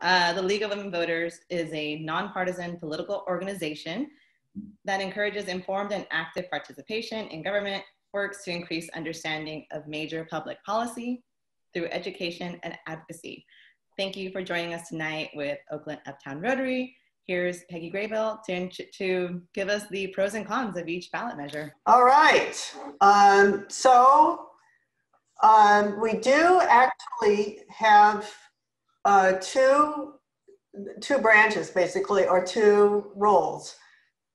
Uh, the League of Women Voters is a nonpartisan political organization that encourages informed and active participation in government, works to increase understanding of major public policy through education and advocacy. Thank you for joining us tonight with Oakland Uptown Rotary. Here's Peggy Graybill to, to give us the pros and cons of each ballot measure. All right. Um, so um, we do actually have uh, two two branches basically or two roles.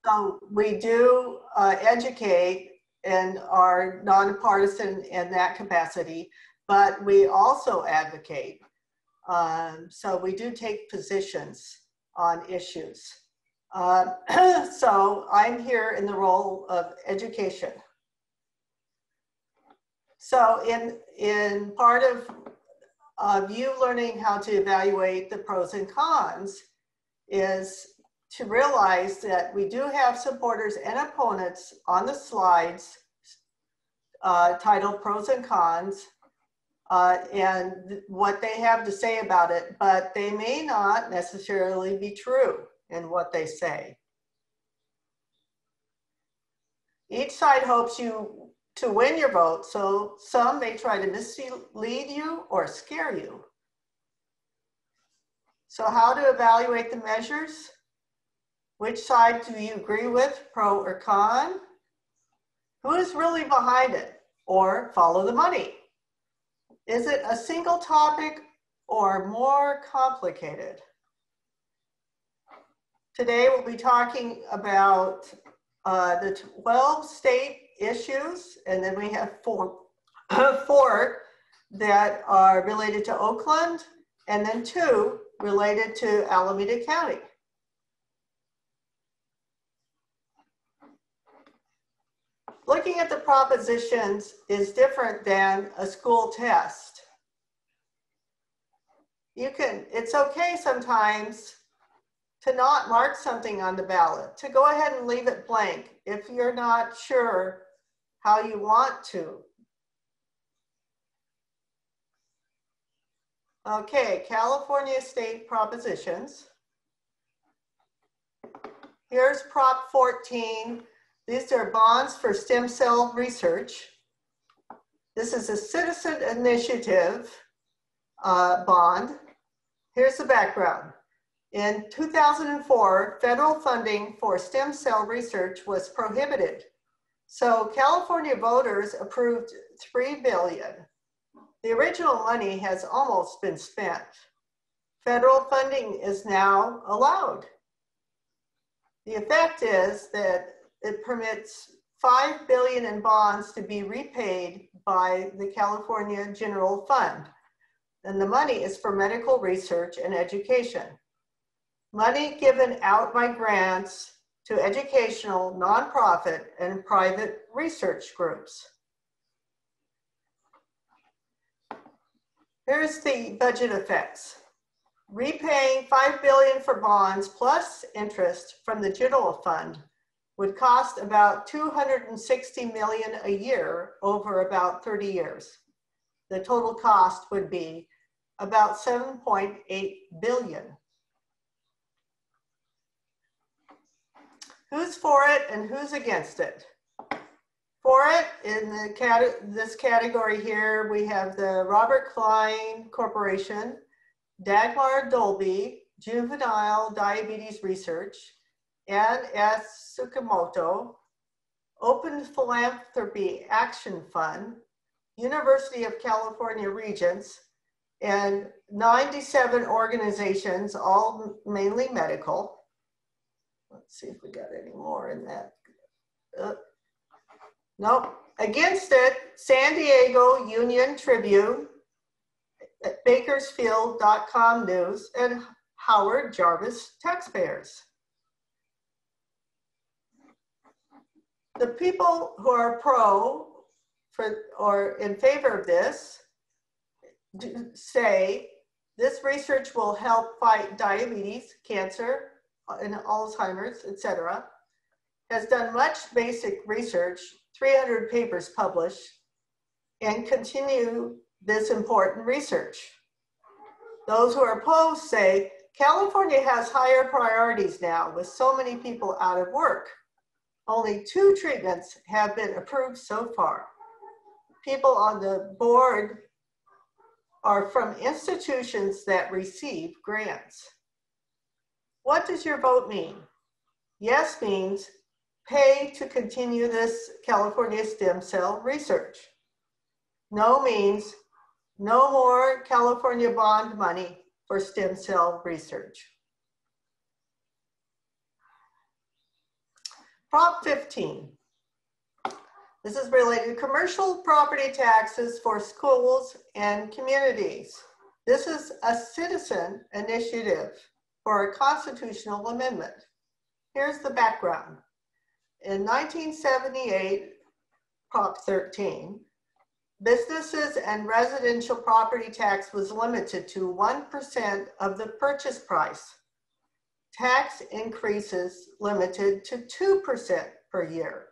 So we do uh, educate and are nonpartisan in that capacity, but we also advocate. Um, so we do take positions on issues. Uh, so I'm here in the role of education. So in, in part of, of you learning how to evaluate the pros and cons is to realize that we do have supporters and opponents on the slides uh, titled pros and cons uh, and what they have to say about it, but they may not necessarily be true in what they say. Each side hopes you to win your vote, so some may try to mislead you or scare you. So how to evaluate the measures? Which side do you agree with, pro or con? Who is really behind it? Or follow the money? Is it a single topic or more complicated? Today we'll be talking about uh, the 12 state issues, and then we have four, four that are related to Oakland, and then two related to Alameda County. looking at the propositions is different than a school test. You can, it's okay sometimes to not mark something on the ballot, to go ahead and leave it blank if you're not sure how you want to. Okay, California state propositions. Here's Prop 14, these are bonds for stem cell research. This is a citizen initiative uh, bond. Here's the background. In 2004, federal funding for stem cell research was prohibited. So California voters approved 3 billion. The original money has almost been spent. Federal funding is now allowed. The effect is that it permits 5 billion in bonds to be repaid by the California General Fund. And the money is for medical research and education. Money given out by grants to educational, nonprofit, and private research groups. Here's the budget effects. Repaying 5 billion for bonds plus interest from the general fund would cost about 260 million a year over about 30 years. The total cost would be about 7.8 billion. Who's for it and who's against it? For it, in the cat this category here, we have the Robert Klein Corporation, Dagmar Dolby, Juvenile Diabetes Research, Ann S. Tsukamoto, Open Philanthropy Action Fund, University of California Regents, and 97 organizations, all mainly medical. Let's see if we got any more in that. Uh, nope. Against it, San Diego Union Tribune, Bakersfield.com News, and Howard Jarvis Taxpayers. the people who are pro for or in favor of this say this research will help fight diabetes, cancer, and Alzheimer's, etc. Has done much basic research, 300 papers published, and continue this important research. Those who are opposed say California has higher priorities now with so many people out of work. Only two treatments have been approved so far. People on the board are from institutions that receive grants. What does your vote mean? Yes means pay to continue this California stem cell research. No means no more California bond money for stem cell research. Prop 15. This is related to commercial property taxes for schools and communities. This is a citizen initiative for a constitutional amendment. Here's the background. In 1978, Prop 13, businesses and residential property tax was limited to 1% of the purchase price. Tax increases limited to 2% per year.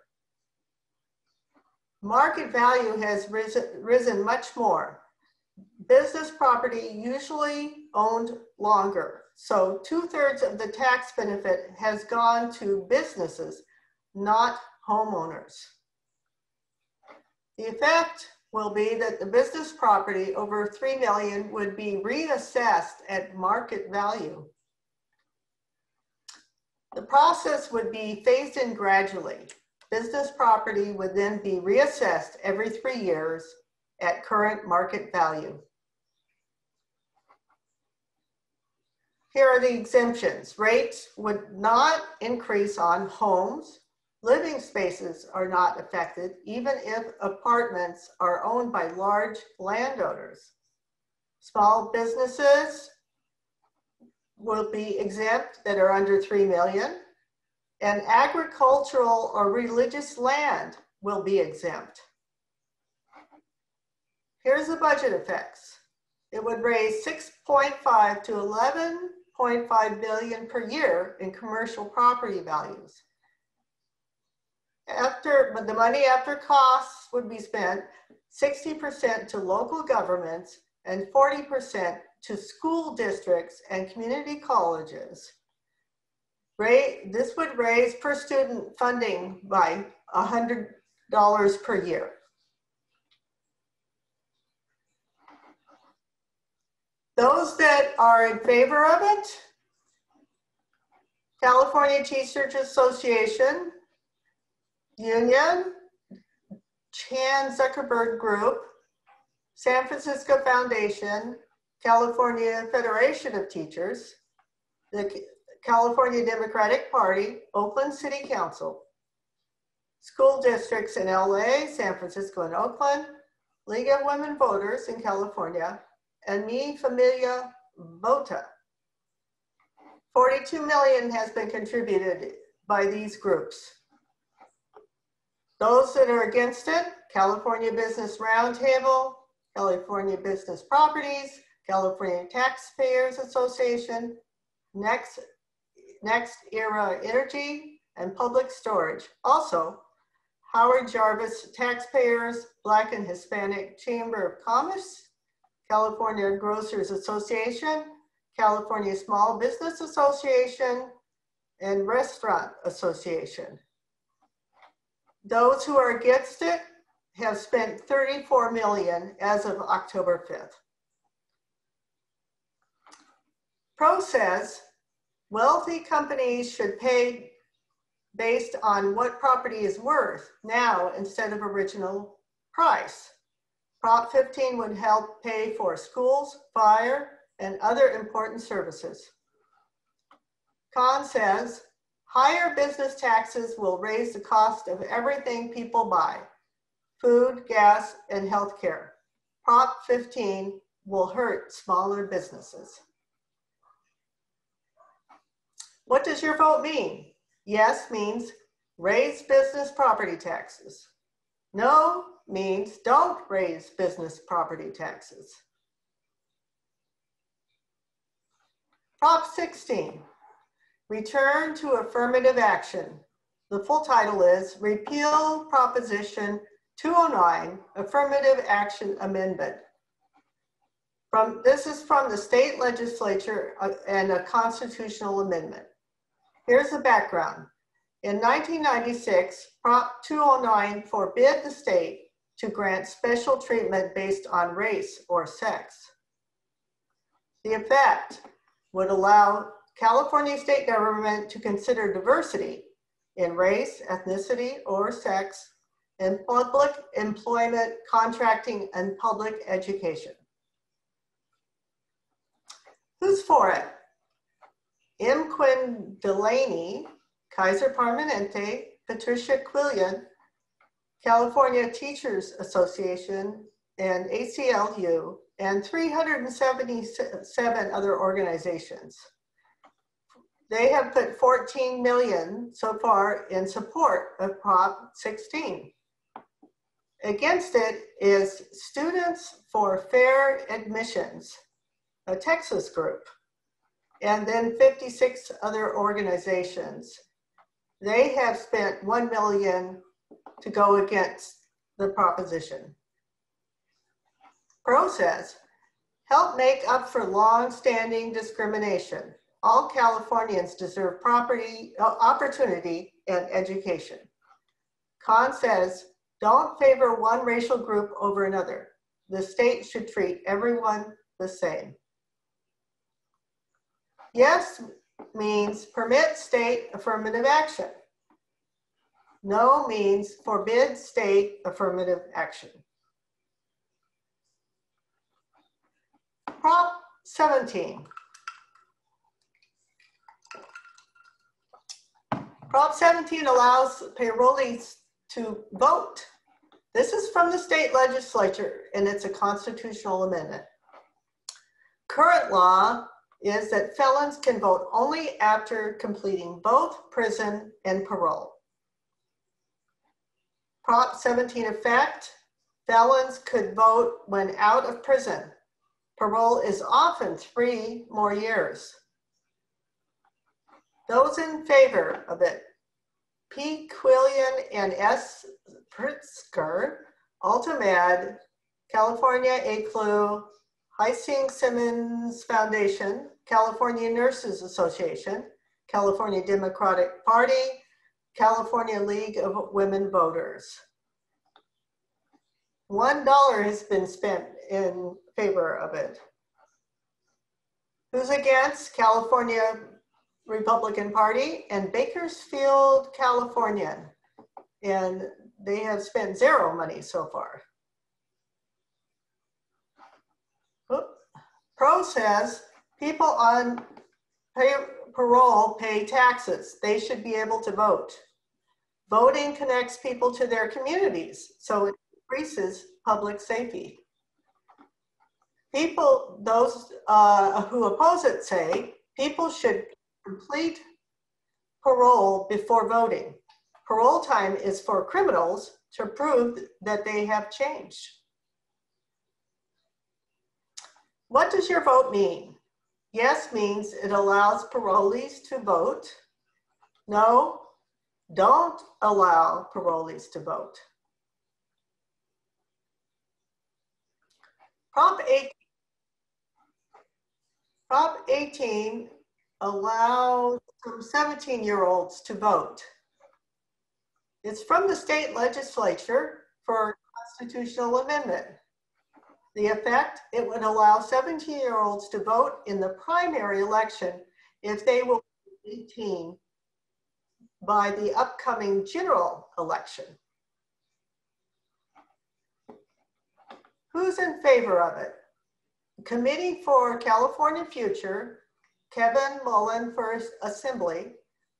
Market value has risen, risen much more. Business property usually owned longer. So two thirds of the tax benefit has gone to businesses, not homeowners. The effect will be that the business property over 3 million would be reassessed at market value. The process would be phased in gradually. Business property would then be reassessed every three years at current market value. Here are the exemptions. Rates would not increase on homes. Living spaces are not affected, even if apartments are owned by large landowners. Small businesses will be exempt that are under 3 million, and agricultural or religious land will be exempt. Here's the budget effects. It would raise 6.5 to 11 0.5 billion per year in commercial property values. After, but the money after costs would be spent 60% to local governments and 40% to school districts and community colleges. This would raise per student funding by $100 per year. Those that are in favor of it, California Teachers Association, Union, Chan Zuckerberg Group, San Francisco Foundation, California Federation of Teachers, the California Democratic Party, Oakland City Council, school districts in LA, San Francisco, and Oakland, League of Women Voters in California, and Mi Familia Vota. 42 million has been contributed by these groups. Those that are against it, California Business Roundtable, California Business Properties, California Taxpayers Association, Next, Next Era Energy, and Public Storage. Also, Howard Jarvis Taxpayers, Black and Hispanic Chamber of Commerce, California Grocers Association, California Small Business Association, and Restaurant Association. Those who are against it have spent 34 million as of October 5th. Pro says wealthy companies should pay based on what property is worth now instead of original price. Prop 15 would help pay for schools, fire, and other important services. Con says, higher business taxes will raise the cost of everything people buy, food, gas, and healthcare. Prop 15 will hurt smaller businesses. What does your vote mean? Yes means raise business property taxes. No means don't raise business property taxes. Prop 16, return to affirmative action. The full title is Repeal Proposition 209 Affirmative Action Amendment. From, this is from the state legislature uh, and a constitutional amendment. Here's the background. In 1996, Prop 209 forbid the state to grant special treatment based on race or sex. The effect would allow California state government to consider diversity in race, ethnicity, or sex in public employment, contracting, and public education. Who's for it? M. Quinn Delaney, Kaiser Permanente, Patricia Quillin, California Teachers Association, and ACLU, and 377 other organizations. They have put 14 million so far in support of Prop 16. Against it is Students for Fair Admissions, a Texas group, and then 56 other organizations. They have spent 1 million to go against the proposition. Pro says, help make up for long-standing discrimination all Californians deserve property, uh, opportunity and education. Con says, don't favor one racial group over another. The state should treat everyone the same. Yes means permit state affirmative action. No means forbid state affirmative action. Prop 17. Prop 17 allows parolees to vote. This is from the state legislature and it's a constitutional amendment. Current law is that felons can vote only after completing both prison and parole. Prop 17 effect, felons could vote when out of prison. Parole is often three more years. Those in favor of it, P. Quillin and S. Pritzker, Altamad, California ACLU, Heising Simons Foundation, California Nurses Association, California Democratic Party, California League of Women Voters. One dollar has been spent in favor of it. Who's against? California Republican Party and Bakersfield, California. And they have spent zero money so far. Pro says people on pay, parole pay taxes. They should be able to vote. Voting connects people to their communities, so it increases public safety. People, those uh, who oppose it say people should complete parole before voting. Parole time is for criminals to prove that they have changed. What does your vote mean? Yes means it allows parolees to vote. No, don't allow parolees to vote. Prop 18, Prop 18 allow some 17 year olds to vote. It's from the state legislature for constitutional amendment. The effect, it would allow 17 year olds to vote in the primary election if they will be 18 by the upcoming general election. Who's in favor of it? Committee for California Future Kevin Mullin First Assembly,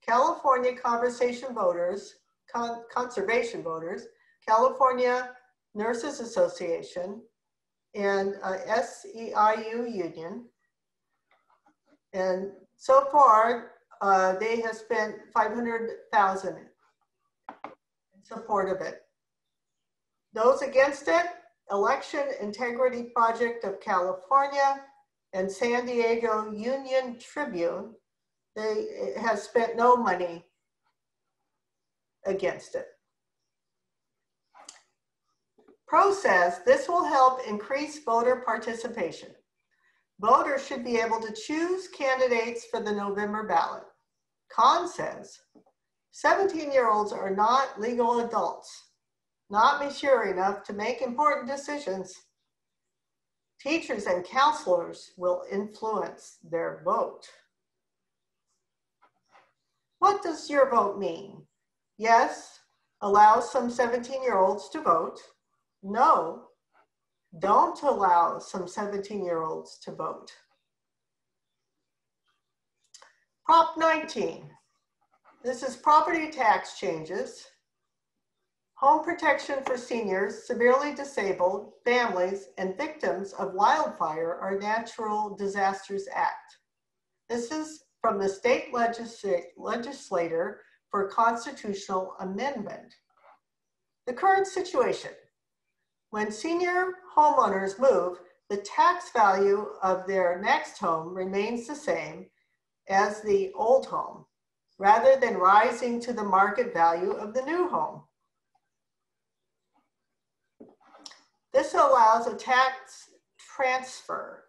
California Conversation Voters, Con Conservation Voters, California Nurses Association, and uh, SEIU Union. And so far, uh, they have spent 500,000 in support of it. Those against it, Election Integrity Project of California, and San Diego Union Tribune, they have spent no money against it. Pro says this will help increase voter participation. Voters should be able to choose candidates for the November ballot. Con says 17 year olds are not legal adults, not mature enough to make important decisions. Teachers and counselors will influence their vote. What does your vote mean? Yes, allow some 17 year olds to vote. No, don't allow some 17 year olds to vote. Prop 19. This is property tax changes. Home protection for seniors, severely disabled, families, and victims of wildfire or natural disasters act. This is from the state legislator for constitutional amendment. The current situation, when senior homeowners move, the tax value of their next home remains the same as the old home, rather than rising to the market value of the new home. This allows a tax transfer.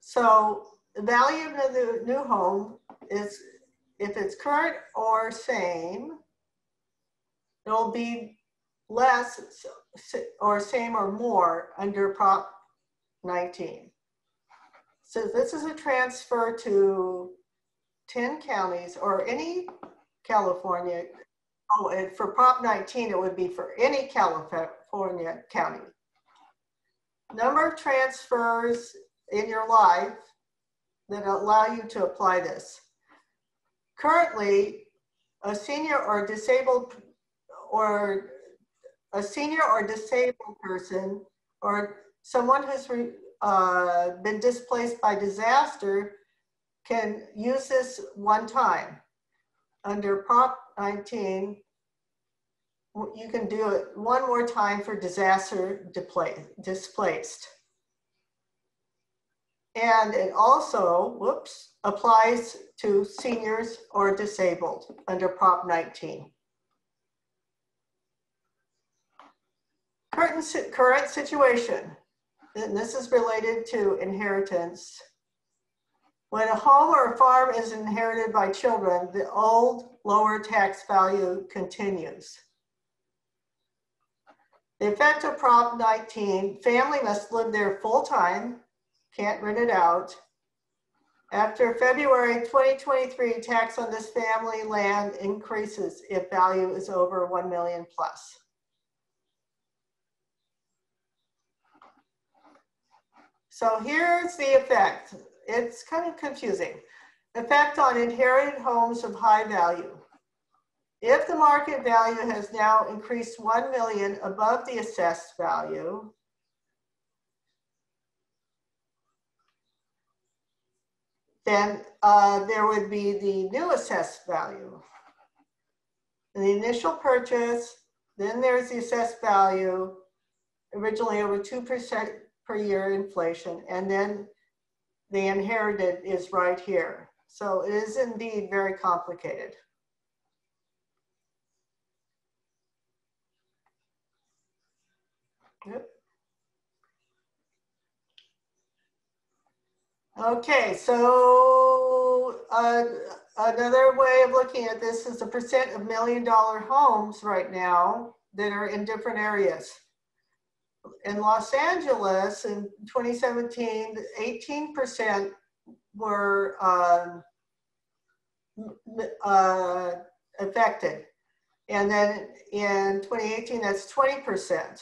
So the value of the new home is, if it's current or same, it'll be less or same or more under Prop 19. So this is a transfer to 10 counties or any California. Oh, and for Prop 19, it would be for any California county. Number of transfers in your life that allow you to apply this. Currently, a senior or disabled or a senior or disabled person or someone who's uh, been displaced by disaster can use this one time. Under Prop 19, you can do it one more time for disaster displaced. And it also, whoops, applies to seniors or disabled under Prop 19. Current, current situation, and this is related to inheritance. When a home or a farm is inherited by children, the old lower tax value continues. The effect of Prop 19, family must live there full time can't rent it out. After February 2023, tax on this family land increases if value is over 1 million plus. So here's the effect. It's kind of confusing. Effect on inherited homes of high value. If the market value has now increased 1 million above the assessed value, then uh, there would be the new assessed value. the initial purchase, then there's the assessed value, originally over 2% per year inflation, and then the inherited is right here. So it is indeed very complicated. Okay, so uh, another way of looking at this is the percent of million dollar homes right now that are in different areas. In Los Angeles in 2017, 18% were uh, uh, affected. And then in 2018, that's 20%.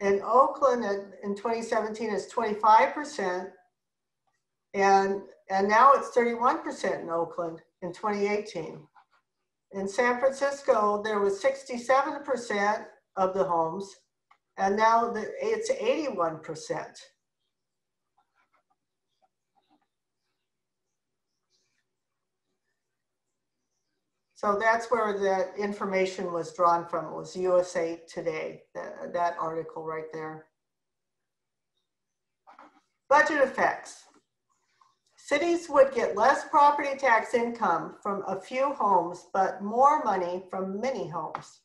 In Oakland in 2017 it's 25%. And, and now it's 31% in Oakland in 2018. In San Francisco, there was 67% of the homes, and now the, it's 81%. So that's where the information was drawn from. It was USA Today, that, that article right there. Budget effects. Cities would get less property tax income from a few homes, but more money from many homes.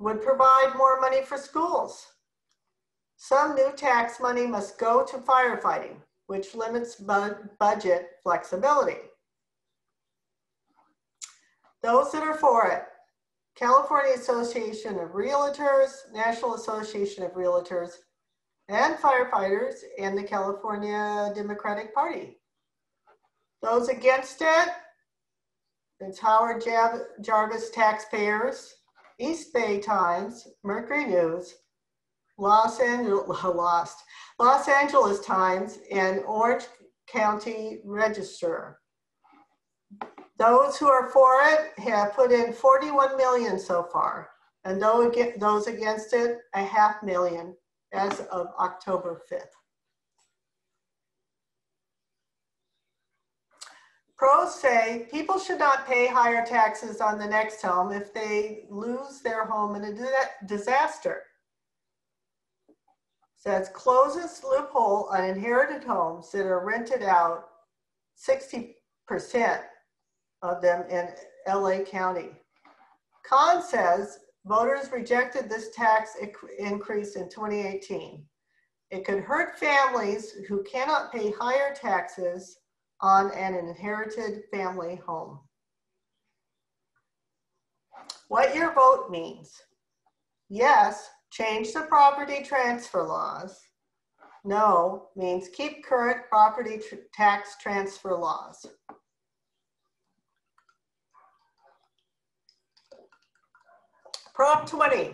Would provide more money for schools. Some new tax money must go to firefighting, which limits bu budget flexibility. Those that are for it, California Association of Realtors, National Association of Realtors, and firefighters, and the California Democratic Party. Those against it, it's Howard Jarvis Taxpayers, East Bay Times, Mercury News, Los Angeles, Lost, Los Angeles Times, and Orange County Register. Those who are for it have put in 41 million so far, and those against it, a half million as of October 5th. Pros say people should not pay higher taxes on the next home if they lose their home in a disaster. Says closes loophole on inherited homes that are rented out 60% of them in LA County. Con says voters rejected this tax increase in 2018. It could hurt families who cannot pay higher taxes on an inherited family home. What your vote means. Yes, change the property transfer laws. No means keep current property tr tax transfer laws. Prop 20.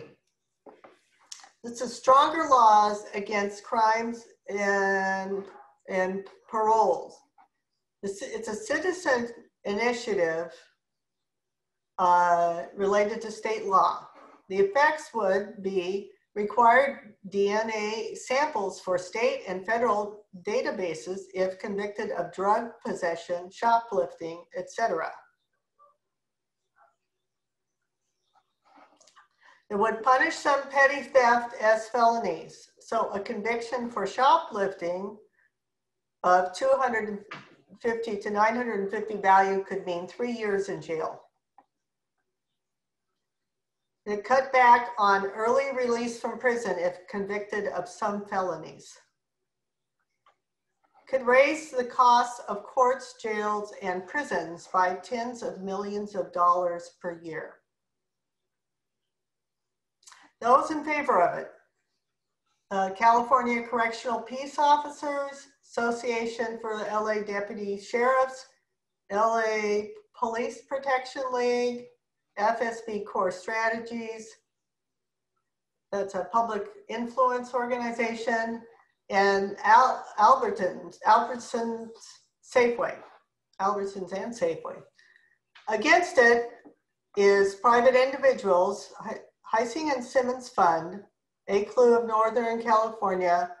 This is stronger laws against crimes and, and paroles. It's a citizen initiative uh, related to state law. The effects would be required DNA samples for state and federal databases if convicted of drug possession, shoplifting, etc. It would punish some petty theft as felonies. So a conviction for shoplifting of 250 to 950 value could mean three years in jail. It cut back on early release from prison if convicted of some felonies. Could raise the costs of courts, jails, and prisons by tens of millions of dollars per year. Those in favor of it. Uh, California Correctional Peace Officers, Association for the LA Deputy Sheriffs, LA Police Protection League, FSB Core Strategies, that's a public influence organization, and Al Albertsons, Safeway, Albertsons and Safeway. Against it is private individuals, Heising and Simons Fund, ACLU of Northern California,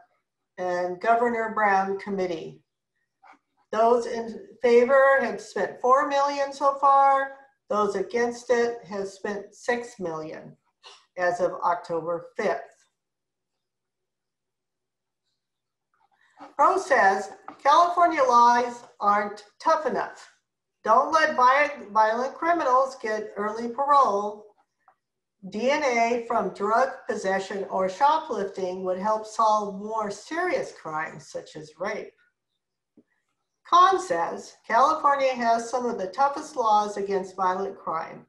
and Governor Brown Committee. Those in favor have spent 4 million so far. Those against it have spent 6 million as of October 5th. Pro says California laws aren't tough enough. Don't let violent criminals get early parole DNA from drug possession or shoplifting would help solve more serious crimes such as rape. Con says California has some of the toughest laws against violent crime.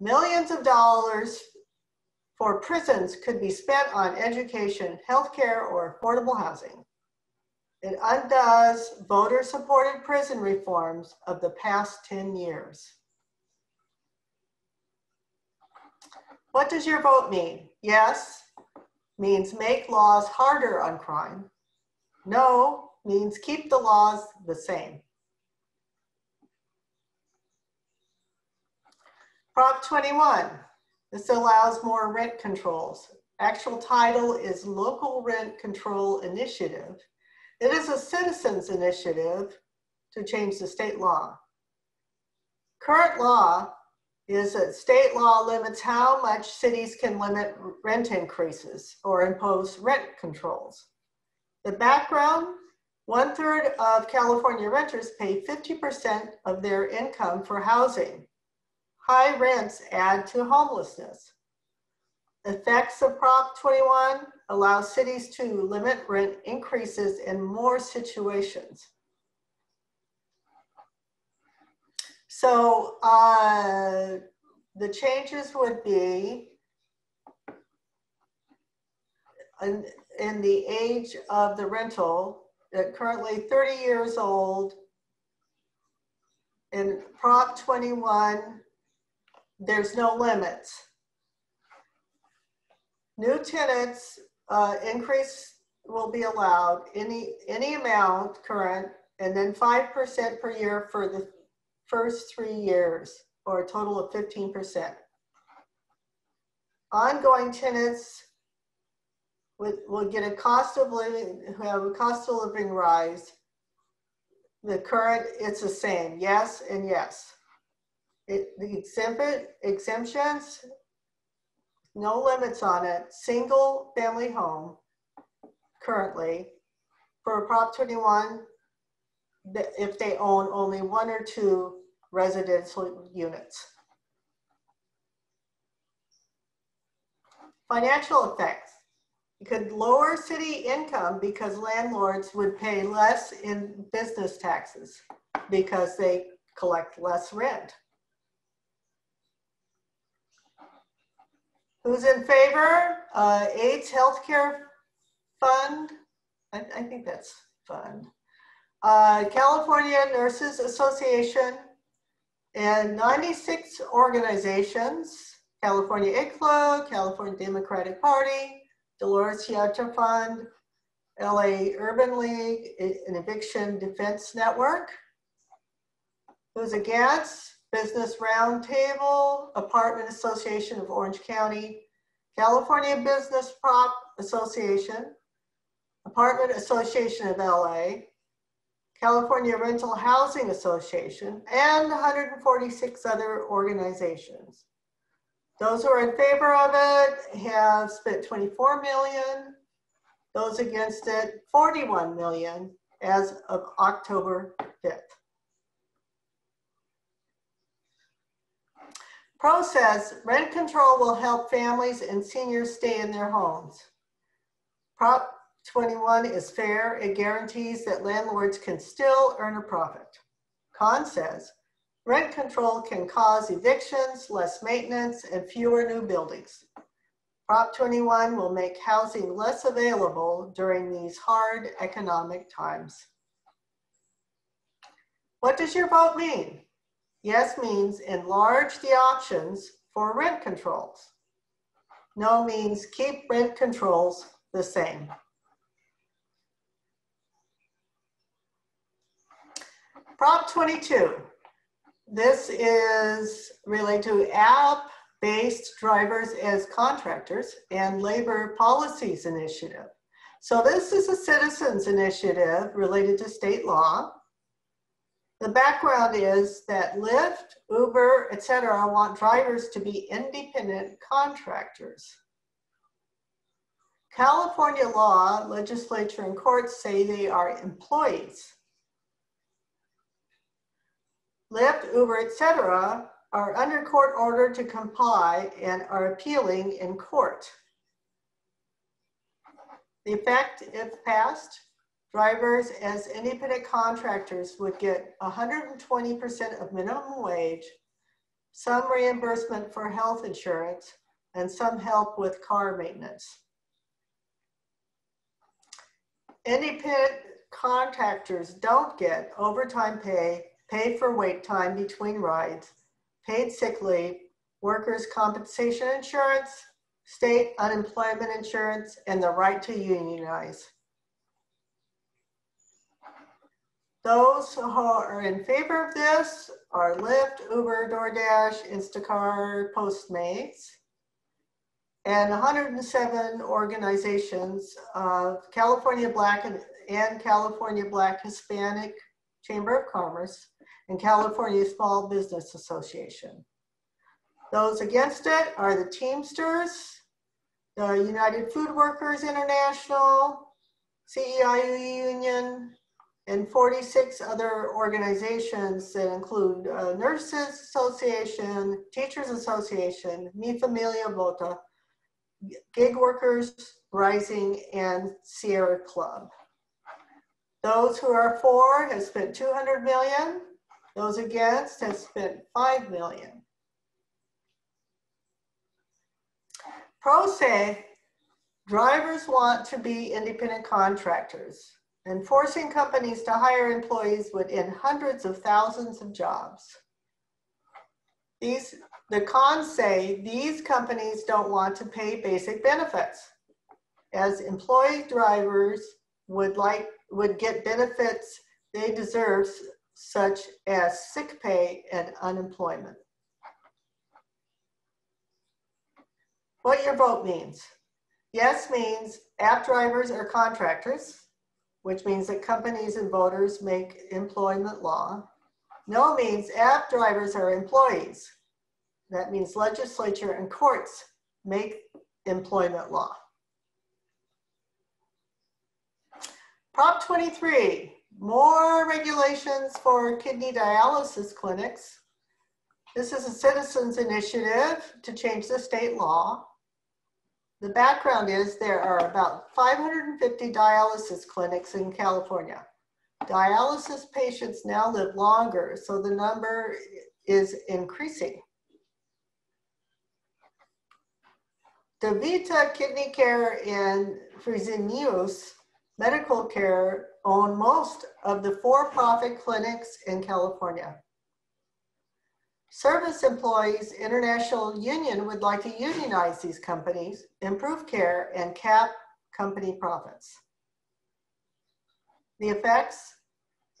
Millions of dollars for prisons could be spent on education, healthcare, or affordable housing. It undoes voter supported prison reforms of the past 10 years. What does your vote mean? Yes means make laws harder on crime. No means keep the laws the same. Prop 21, this allows more rent controls. Actual title is Local Rent Control Initiative. It is a citizens initiative to change the state law. Current law is that state law limits how much cities can limit rent increases or impose rent controls. The background, one third of California renters pay 50% of their income for housing. High rents add to homelessness. Effects of Prop 21, allow cities to limit rent increases in more situations. So uh, the changes would be in, in the age of the rental, uh, currently 30 years old. In Prop 21, there's no limits. New tenants uh, increase will be allowed any any amount current, and then five percent per year for the first three years, or a total of fifteen percent. Ongoing tenants will, will get a cost of living have a cost of living rise. The current it's the same, yes and yes. It, the exempt, exemptions no limits on it, single family home currently for Prop 21 if they own only one or two residential units. Financial effects. It could lower city income because landlords would pay less in business taxes because they collect less rent. Who's in favor? Uh, AIDS Healthcare Fund. I, I think that's fun. Uh, California Nurses Association and 96 organizations, California ICLO, California Democratic Party, Dolores Huerta Fund, LA Urban League, an eviction defense network. Who's against? Business Roundtable, Apartment Association of Orange County, California Business Prop Association, Apartment Association of LA, California Rental Housing Association, and 146 other organizations. Those who are in favor of it have spent 24 million. Those against it, 41 million as of October 5th. Pro says rent control will help families and seniors stay in their homes. Prop 21 is fair. It guarantees that landlords can still earn a profit. Con says rent control can cause evictions, less maintenance, and fewer new buildings. Prop 21 will make housing less available during these hard economic times. What does your vote mean? Yes means enlarge the options for rent controls. No means keep rent controls the same. Prop 22. This is related to app-based drivers as contractors and labor policies initiative. So this is a citizens initiative related to state law the background is that Lyft, Uber, etc., want drivers to be independent contractors. California law, legislature, and courts say they are employees. Lyft, Uber, etc., are under court order to comply and are appealing in court. The effect, if passed, Drivers as independent contractors would get 120% of minimum wage, some reimbursement for health insurance, and some help with car maintenance. Independent contractors don't get overtime pay, pay for wait time between rides, paid sick leave, workers' compensation insurance, state unemployment insurance, and the right to unionize. Those who are in favor of this are Lyft, Uber, DoorDash, Instacart, Postmates, and 107 organizations of California Black and, and California Black Hispanic Chamber of Commerce and California Small Business Association. Those against it are the Teamsters, the United Food Workers International, SEIU Union, and 46 other organizations that include uh, Nurses Association, Teachers Association, Mi Familia Vota, Gig Workers Rising, and Sierra Club. Those who are for have spent 200 million. Those against have spent 5 million. Pro say drivers want to be independent contractors and forcing companies to hire employees would end hundreds of thousands of jobs. These, the cons say these companies don't want to pay basic benefits as employee drivers would like would get benefits they deserve such as sick pay and unemployment. What your vote means. Yes means app drivers are contractors, which means that companies and voters make employment law. No means app drivers are employees. That means legislature and courts make employment law. Prop 23, more regulations for kidney dialysis clinics. This is a citizens initiative to change the state law. The background is there are about 550 dialysis clinics in California. Dialysis patients now live longer, so the number is increasing. DaVita Kidney Care and Fresenius Medical Care own most of the for-profit clinics in California. Service Employees International Union would like to unionize these companies, improve care, and cap company profits. The effects,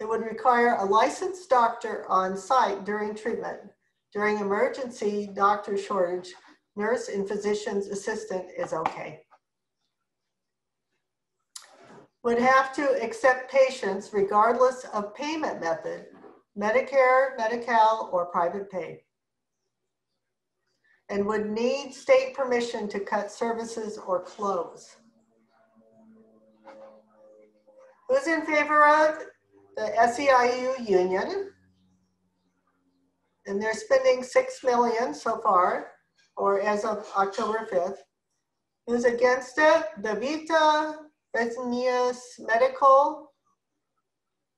it would require a licensed doctor on site during treatment. During emergency doctor shortage, nurse and physician's assistant is okay. Would have to accept patients regardless of payment method Medicare, Medi-Cal, or private pay, and would need state permission to cut services or close. Who's in favor of the SEIU union? And they're spending six million so far, or as of October 5th. Who's against it? DaVita, Fresenius Medical,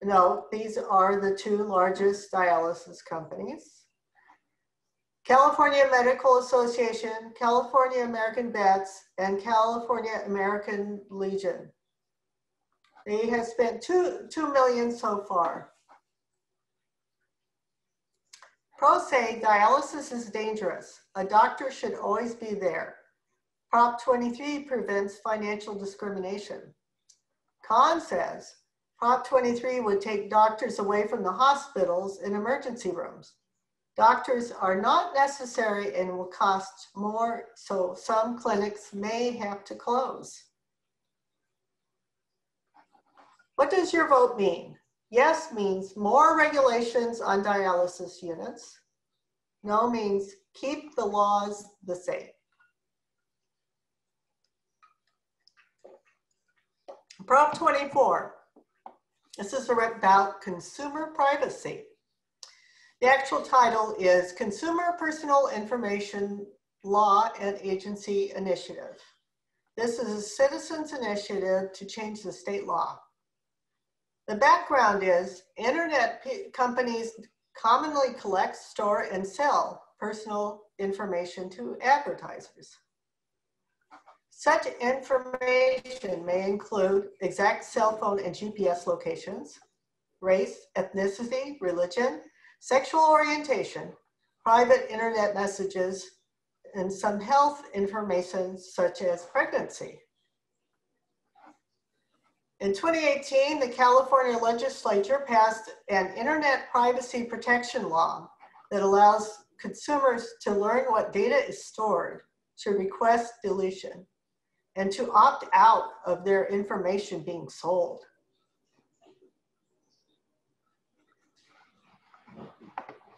no, these are the two largest dialysis companies. California Medical Association, California American Vets, and California American Legion. They have spent two, two million so far. Pros say dialysis is dangerous. A doctor should always be there. Prop 23 prevents financial discrimination. Con says Prop 23 would take doctors away from the hospitals and emergency rooms. Doctors are not necessary and will cost more, so some clinics may have to close. What does your vote mean? Yes means more regulations on dialysis units. No means keep the laws the same. Prop 24. This is about consumer privacy. The actual title is Consumer Personal Information Law and Agency Initiative. This is a citizens initiative to change the state law. The background is internet companies commonly collect, store, and sell personal information to advertisers. Such information may include exact cell phone and GPS locations, race, ethnicity, religion, sexual orientation, private internet messages, and some health information such as pregnancy. In 2018, the California legislature passed an internet privacy protection law that allows consumers to learn what data is stored to request deletion and to opt out of their information being sold.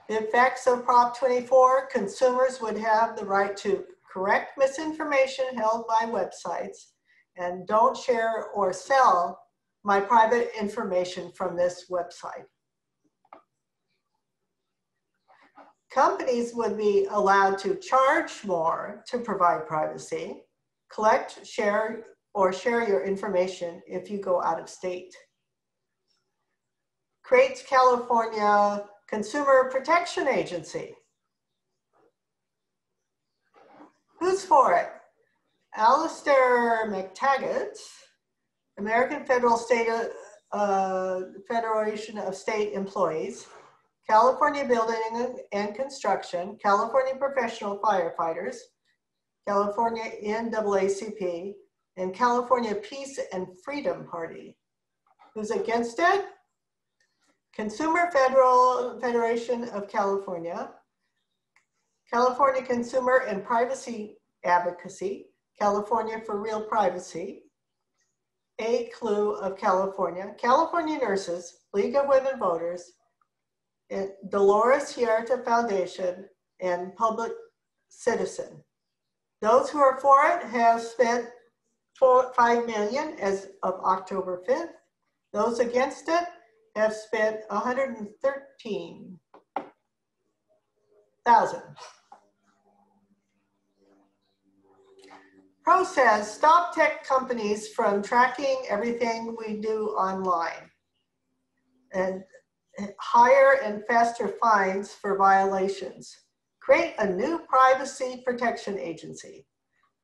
The effects of Prop 24, consumers would have the right to correct misinformation held by websites and don't share or sell my private information from this website. Companies would be allowed to charge more to provide privacy collect, share, or share your information if you go out of state. Creates California Consumer Protection Agency. Who's for it? Alastair Mactaggart, American Federal State uh, Federation of State Employees, California Building and Construction, California Professional Firefighters, California NAACP, and California Peace and Freedom Party. Who's against it? Consumer Federal Federation of California, California Consumer and Privacy Advocacy, California for Real Privacy, ACLU of California, California Nurses, League of Women Voters, Dolores Huerta Foundation, and Public Citizen. Those who are for it have spent four, 5 million as of October 5th. Those against it have spent 113,000. Pro says, stop tech companies from tracking everything we do online and higher and faster fines for violations. Create a new privacy protection agency.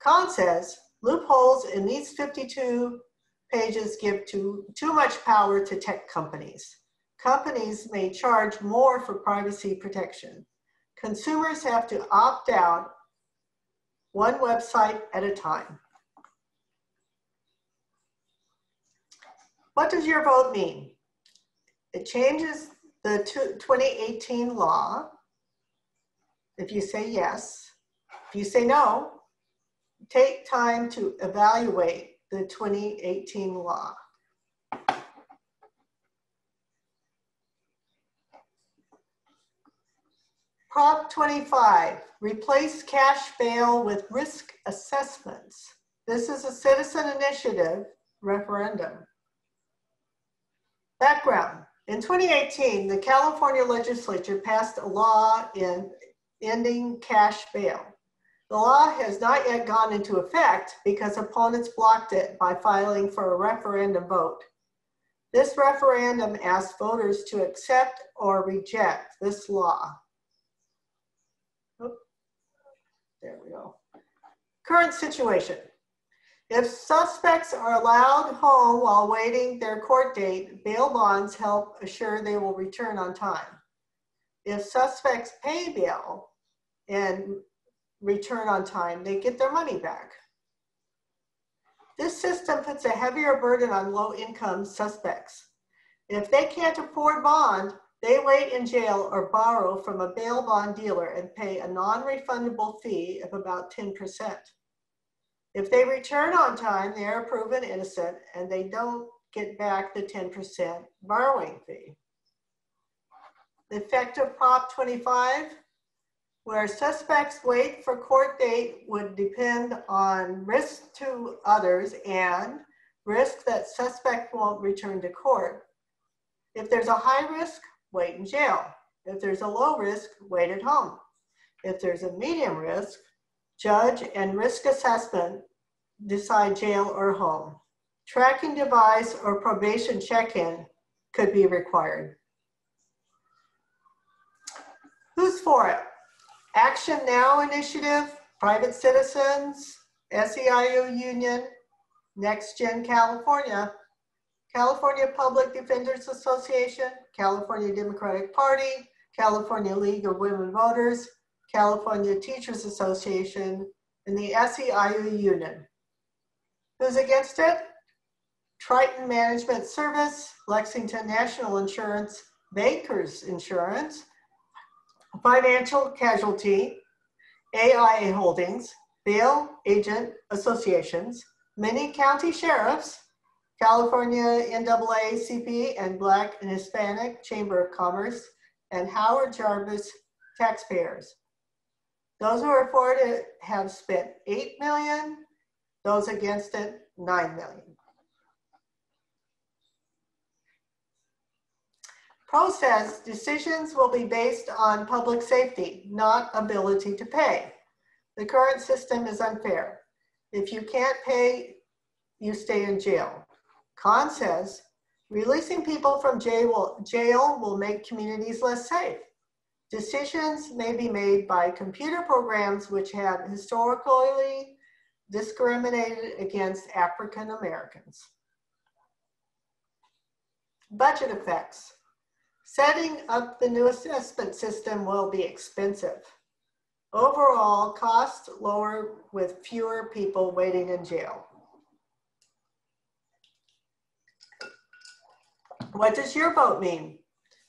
Con says, loopholes in these 52 pages give too, too much power to tech companies. Companies may charge more for privacy protection. Consumers have to opt out one website at a time. What does your vote mean? It changes the 2018 law. If you say yes, if you say no, take time to evaluate the 2018 law. Prop 25, replace cash bail with risk assessments. This is a citizen initiative referendum. Background. In 2018, the California legislature passed a law in ending cash bail. The law has not yet gone into effect because opponents blocked it by filing for a referendum vote. This referendum asked voters to accept or reject this law. There we go. Current situation. If suspects are allowed home while waiting their court date, bail bonds help assure they will return on time. If suspects pay bail and return on time, they get their money back. This system puts a heavier burden on low income suspects. If they can't afford bond, they wait in jail or borrow from a bail bond dealer and pay a non-refundable fee of about 10%. If they return on time, they are proven innocent and they don't get back the 10% borrowing fee. The effect of Prop 25, where suspects wait for court date would depend on risk to others and risk that suspect won't return to court. If there's a high risk, wait in jail. If there's a low risk, wait at home. If there's a medium risk, judge and risk assessment decide jail or home. Tracking device or probation check-in could be required. Who's for it? Action Now Initiative, Private Citizens, SEIU Union, Next Gen California, California Public Defenders Association, California Democratic Party, California League of Women Voters, California Teachers Association, and the SEIU Union. Who's against it? Triton Management Service, Lexington National Insurance, Bankers Insurance, Financial Casualty, AIA Holdings, Bail Agent Associations, many county sheriffs, California NAACP and Black and Hispanic Chamber of Commerce, and Howard Jarvis taxpayers. Those who are for it have spent 8 million, those against it, 9 million. Pro says decisions will be based on public safety, not ability to pay. The current system is unfair. If you can't pay, you stay in jail. Con says releasing people from jail will make communities less safe. Decisions may be made by computer programs which have historically discriminated against African Americans. Budget effects. Setting up the new assessment system will be expensive. Overall, costs lower with fewer people waiting in jail. What does your vote mean?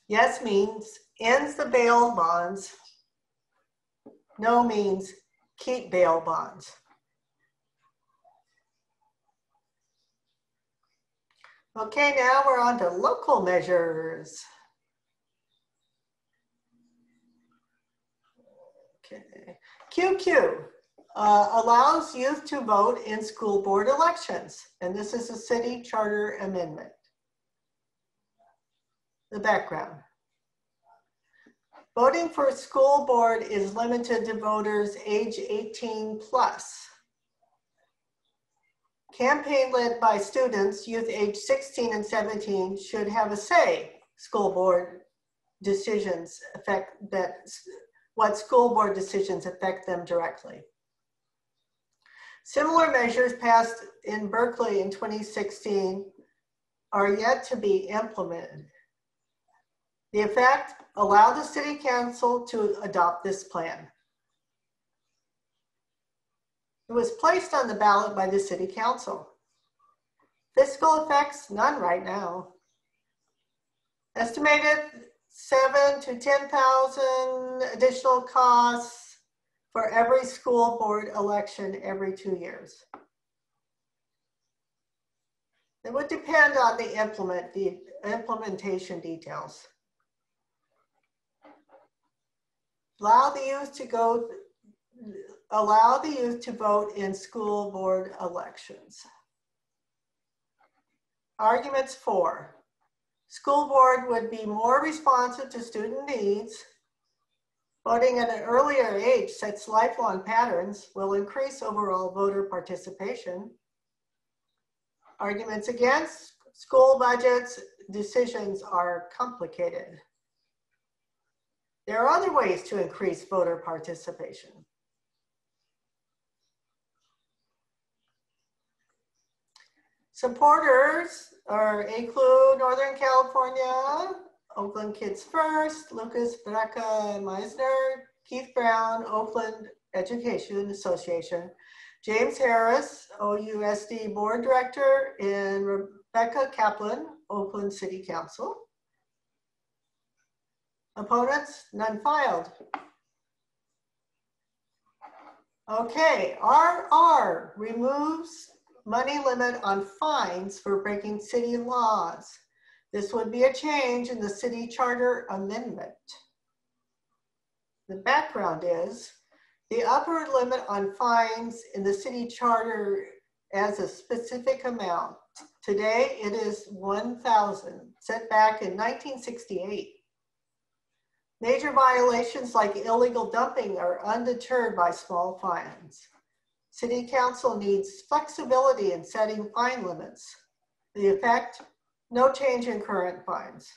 Yes means ends the bail bonds. No means keep bail bonds. Okay, now we're on to local measures. Okay. QQ uh, allows youth to vote in school board elections, and this is a city charter amendment. The background. Voting for school board is limited to voters age 18 plus. Campaign led by students, youth age 16 and 17 should have a say school board decisions affect that what school board decisions affect them directly. Similar measures passed in Berkeley in 2016 are yet to be implemented. The effect, allow the city council to adopt this plan. It was placed on the ballot by the city council. Fiscal effects, none right now. Estimated seven to 10,000 additional costs for every school board election every two years. It would depend on the implement, the implementation details. Allow the youth to go allow the youth to vote in school board elections. Arguments for, school board would be more responsive to student needs. Voting at an earlier age sets lifelong patterns, will increase overall voter participation. Arguments against, school budgets decisions are complicated. There are other ways to increase voter participation. Supporters are include Northern California, Oakland Kids First, Lucas Brecka Meisner, Keith Brown, Oakland Education Association, James Harris, OUSD Board Director, and Rebecca Kaplan, Oakland City Council. Opponents, none filed. Okay, RR removes money limit on fines for breaking city laws. This would be a change in the city charter amendment. The background is the upper limit on fines in the city charter as a specific amount. Today it is 1,000, set back in 1968. Major violations like illegal dumping are undeterred by small fines. City Council needs flexibility in setting fine limits. The effect, no change in current fines.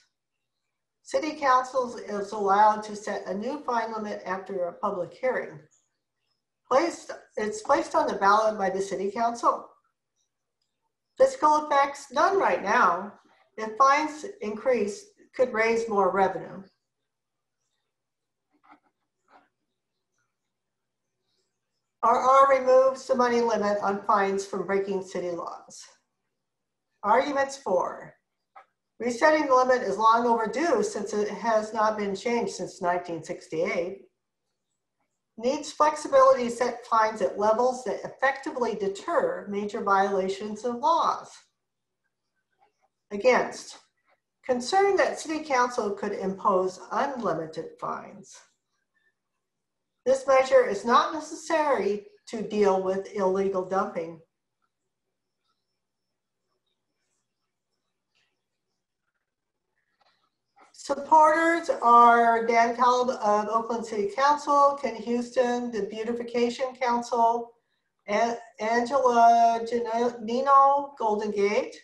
City Council is allowed to set a new fine limit after a public hearing. Placed, it's placed on the ballot by the City Council. Fiscal effects, none right now. If fines increase, could raise more revenue. RR removes the money limit on fines from breaking city laws. Arguments for. Resetting the limit is long overdue since it has not been changed since 1968. Needs flexibility to set fines at levels that effectively deter major violations of laws. Against. Concern that city council could impose unlimited fines. This measure is not necessary to deal with illegal dumping. Supporters are Dan Kalb of Oakland City Council, Ken Houston, the Beautification Council, Angela Nino Golden Gate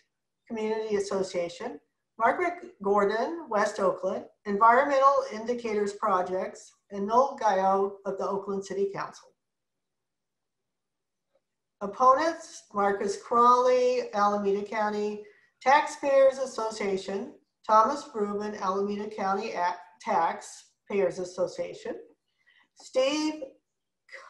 Community Association, Margaret Gordon, West Oakland, Environmental Indicators Projects, and Noel Gallo of the Oakland City Council. Opponents, Marcus Crawley, Alameda County Taxpayers Association, Thomas Rubin, Alameda County Taxpayers Association, Steve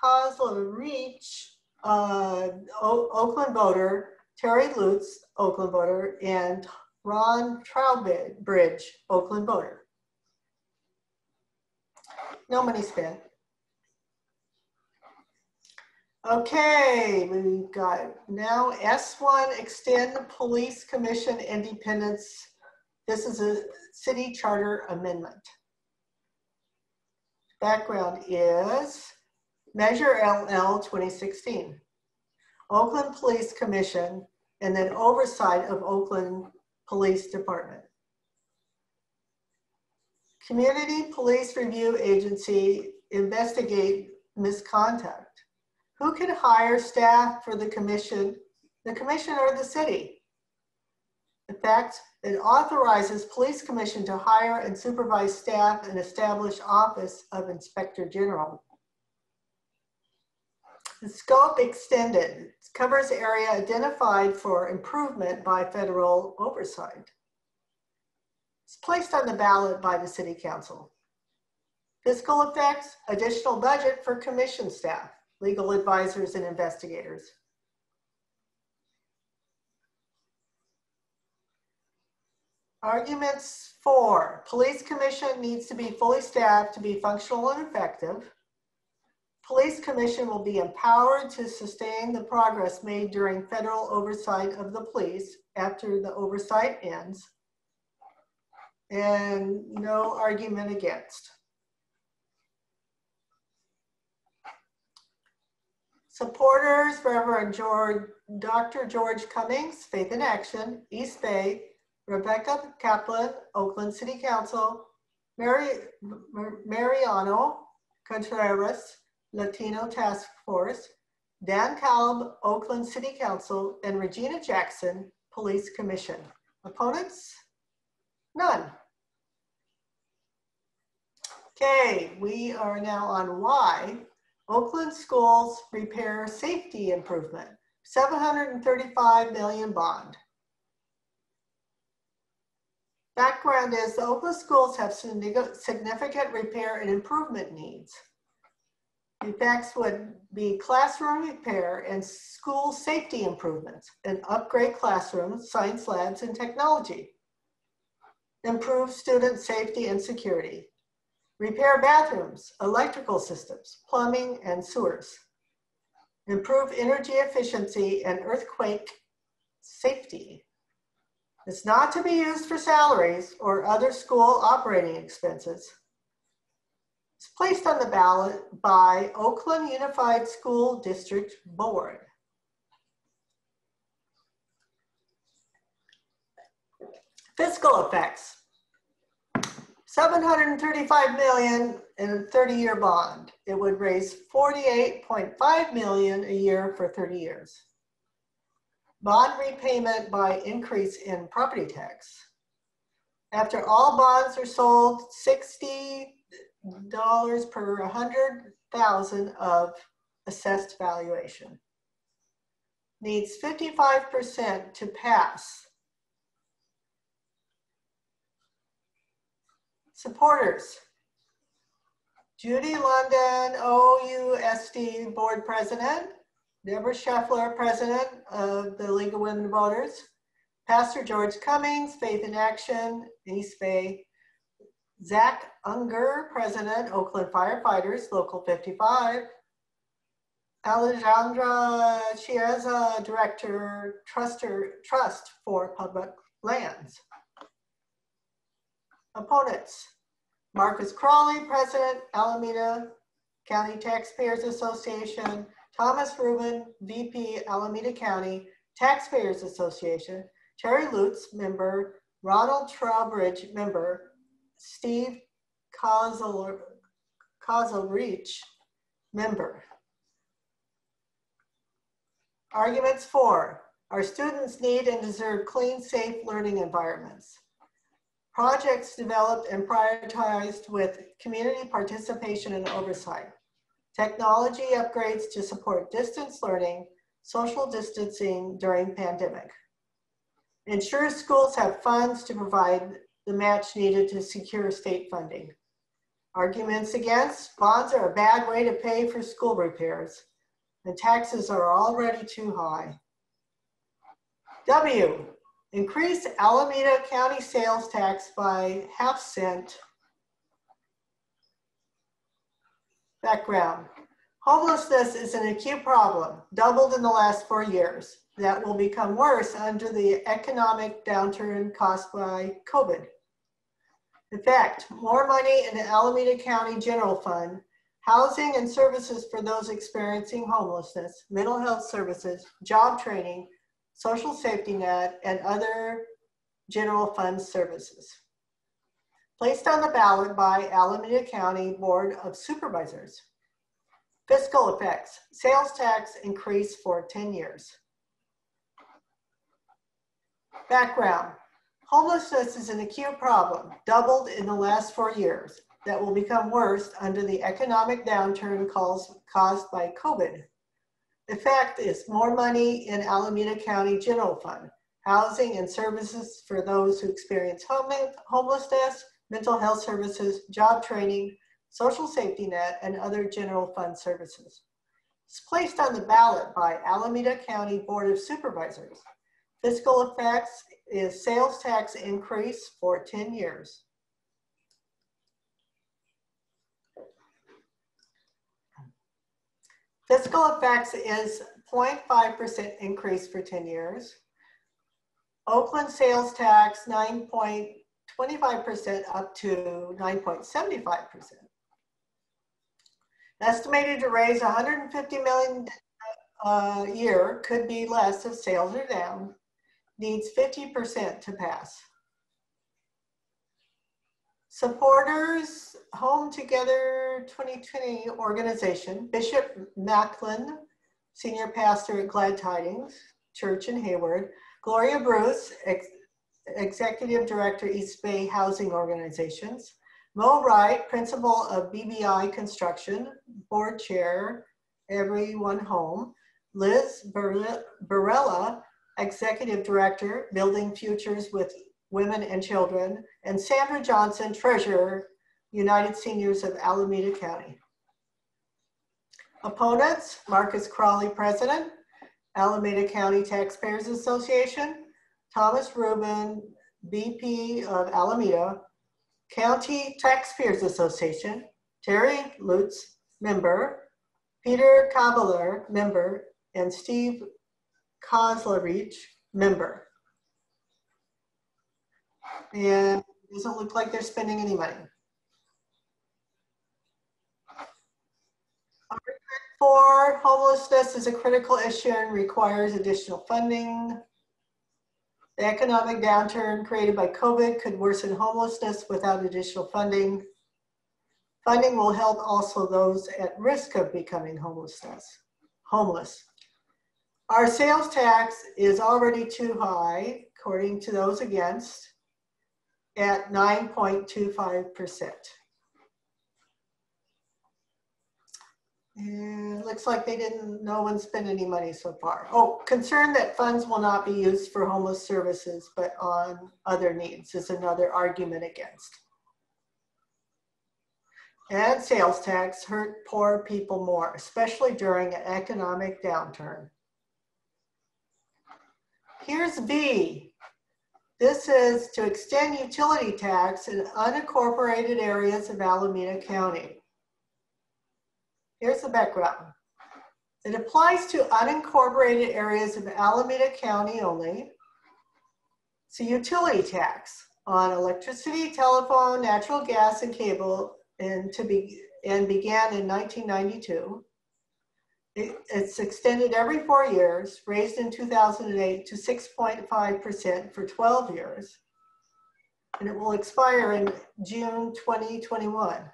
Kozlarich, uh, Oakland voter, Terry Lutz, Oakland voter, and Ron Trowbridge, Oakland voter. No money spent. Okay, we've got now S1, extend the police commission independence. This is a city charter amendment. Background is Measure LL 2016, Oakland Police Commission, and then oversight of Oakland Police Department. Community Police Review Agency investigate misconduct. Who can hire staff for the commission? The commission or the city? In fact, it authorizes police commission to hire and supervise staff and establish office of inspector general. The scope extended covers area identified for improvement by federal oversight. It's placed on the ballot by the city council. Fiscal effects, additional budget for commission staff legal advisors, and investigators. Arguments for police commission needs to be fully staffed to be functional and effective. Police commission will be empowered to sustain the progress made during federal oversight of the police after the oversight ends. And no argument against. Supporters, Reverend George, Dr. George Cummings, Faith in Action, East Bay, Rebecca Kaplan, Oakland City Council, Mary, Mariano Contreras, Latino Task Force, Dan Kalb, Oakland City Council, and Regina Jackson, Police Commission. Opponents? None. Okay, we are now on Y. Oakland Schools Repair Safety Improvement, 735 million bond. Background is the Oakland schools have significant repair and improvement needs. Effects would be classroom repair and school safety improvements and upgrade classrooms, science labs, and technology. Improve student safety and security. Repair bathrooms, electrical systems, plumbing, and sewers. Improve energy efficiency and earthquake safety. It's not to be used for salaries or other school operating expenses. It's placed on the ballot by Oakland Unified School District Board. Fiscal effects. 735 million in a 30-year bond. It would raise 48.5 million a year for 30 years. Bond repayment by increase in property tax. After all bonds are sold, $60 per 100,000 of assessed valuation. Needs 55% to pass Supporters. Jody London, OUSD Board President. Deborah Scheffler, President of the League of Women Voters. Pastor George Cummings, Faith in Action, East Bay. Zach Unger, President, Oakland Firefighters, Local 55. Alejandra Chiesa, Director, Truster, Trust for Public Lands. Opponents. Marcus Crawley, President, Alameda County Taxpayers Association, Thomas Rubin, VP, Alameda County Taxpayers Association, Terry Lutz, member, Ronald Trowbridge, member, Steve Kozlarich, member. Arguments for, our students need and deserve clean, safe learning environments. Projects developed and prioritized with community participation and oversight. Technology upgrades to support distance learning, social distancing during pandemic. Ensure schools have funds to provide the match needed to secure state funding. Arguments against, bonds are a bad way to pay for school repairs, and taxes are already too high. W, increase Alameda County sales tax by half cent. Background, homelessness is an acute problem, doubled in the last four years. That will become worse under the economic downturn caused by COVID. In fact, more money in the Alameda County General Fund, housing and services for those experiencing homelessness, mental health services, job training, social safety net, and other general fund services. Placed on the ballot by Alameda County Board of Supervisors. Fiscal effects, sales tax increase for 10 years. Background, Homelessness is an acute problem, doubled in the last four years, that will become worse under the economic downturn caused, caused by COVID. The fact is more money in Alameda County General Fund, housing and services for those who experience home, homelessness, mental health services, job training, social safety net, and other general fund services. It's placed on the ballot by Alameda County Board of Supervisors. Fiscal effects is sales tax increase for 10 years. Fiscal effects is 0.5% increase for 10 years. Oakland sales tax 9.25% up to 9.75%. Estimated to raise 150 million a year, could be less if sales are down needs 50% to pass. Supporters, Home Together 2020 organization, Bishop Macklin, senior pastor at Glad Tidings Church in Hayward, Gloria Bruce, ex executive director, East Bay Housing Organizations, Mo Wright, principal of BBI Construction, board chair, Everyone Home, Liz Varela, Executive Director, Building Futures with Women and Children, and Sandra Johnson, Treasurer, United Seniors of Alameda County. Opponents, Marcus Crawley, President, Alameda County Taxpayers Association, Thomas Rubin, BP of Alameda, County Taxpayers Association, Terry Lutz, member, Peter Kabeler, member, and Steve Kozlarich member. And it doesn't look like they're spending any money. For homelessness is a critical issue and requires additional funding. The economic downturn created by COVID could worsen homelessness without additional funding. Funding will help also those at risk of becoming homelessness, homeless. Our sales tax is already too high, according to those against, at 9.25%. And looks like they didn't, no one spent any money so far. Oh, concern that funds will not be used for homeless services, but on other needs is another argument against. And sales tax hurt poor people more, especially during an economic downturn. Here's B. This is to extend utility tax in unincorporated areas of Alameda County. Here's the background. It applies to unincorporated areas of Alameda County only. It's a utility tax on electricity, telephone, natural gas, and cable, and to be and began in 1992. It's extended every four years, raised in 2008 to 6.5% for 12 years, and it will expire in June 2021.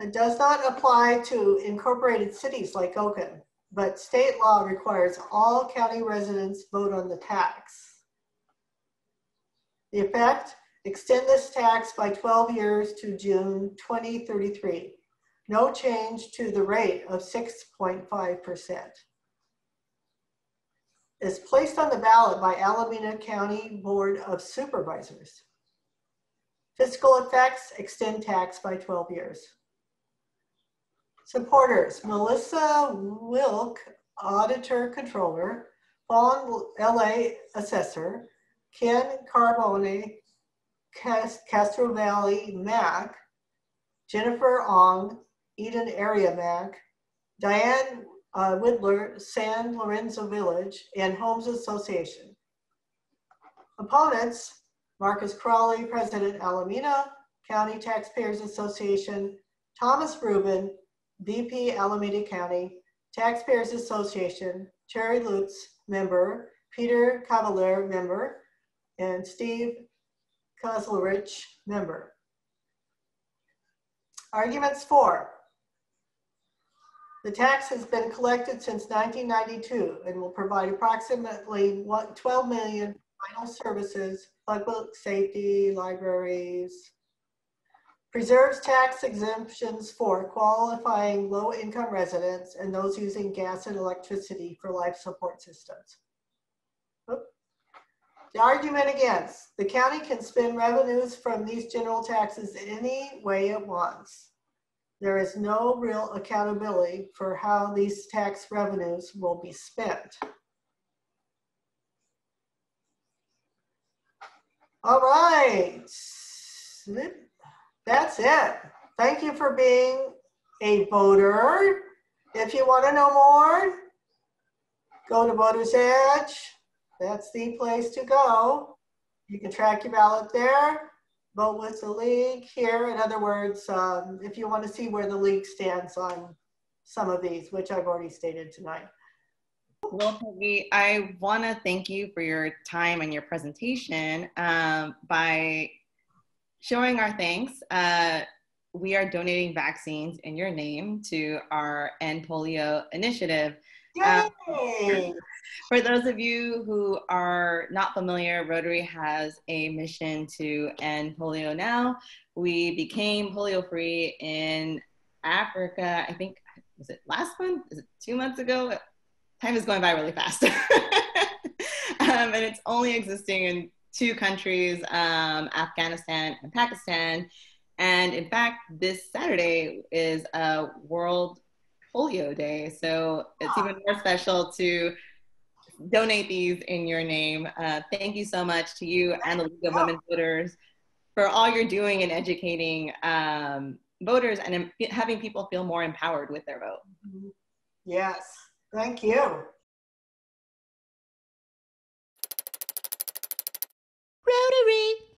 It does not apply to incorporated cities like Oakland. but state law requires all county residents vote on the tax. The effect, extend this tax by 12 years to June 2033. No change to the rate of 6.5%. Is placed on the ballot by Alameda County Board of Supervisors. Fiscal effects, extend tax by 12 years. Supporters, Melissa Wilk, Auditor Controller, Phong La Assessor, Ken Carbone, Castro Valley MAC, Jennifer Ong, Eden Area MAC, Diane uh, San Lorenzo Village, and Homes Association. Opponents, Marcus Crawley, President Alameda, County Taxpayers Association, Thomas Rubin, VP Alameda County, Taxpayers Association, Terry Lutz, member, Peter Cavalier, member, and Steve Kozlarich, member. Arguments for. The tax has been collected since 1992 and will provide approximately 12 million vital services, public safety, libraries, Preserves tax exemptions for qualifying low-income residents and those using gas and electricity for life support systems. The argument against, the county can spend revenues from these general taxes any way it wants. There is no real accountability for how these tax revenues will be spent. All right. That's it. Thank you for being a voter. If you want to know more, go to Voters Edge. That's the place to go. You can track your ballot there. Vote with the league here. In other words, um, if you want to see where the league stands on some of these, which I've already stated tonight. Well, Peggy, I want to thank you for your time and your presentation um, by showing our thanks. Uh, we are donating vaccines in your name to our End Polio initiative. Um, for those of you who are not familiar, Rotary has a mission to end polio now. We became polio free in Africa, I think, was it last month? Is it two months ago? Time is going by really fast. um, and it's only existing in two countries, um, Afghanistan and Pakistan. And in fact, this Saturday is a World Polio Day. So it's even more special to donate these in your name. Uh, thank you so much to you and the League of Women Voters for all you're doing in educating um, voters and having people feel more empowered with their vote. Yes, thank you. Rotary.